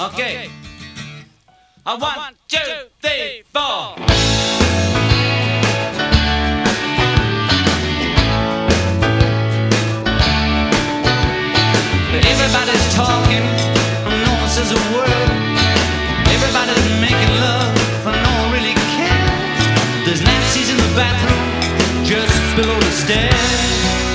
Okay. A uh, uh, one, two, three, four. Everybody's talking, no one says a word. Everybody's making love, but no one really cares. There's Nancy's in the bathroom, just below the stairs.